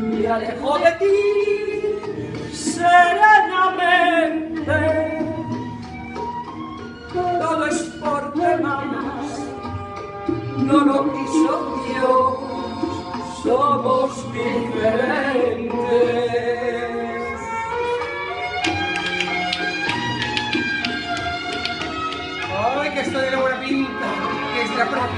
me alejo de ti serenamente. Todo es por mamas, no lo quiso Dios, somos diferentes. Ay, que esto de la buena pinta, que es la propia.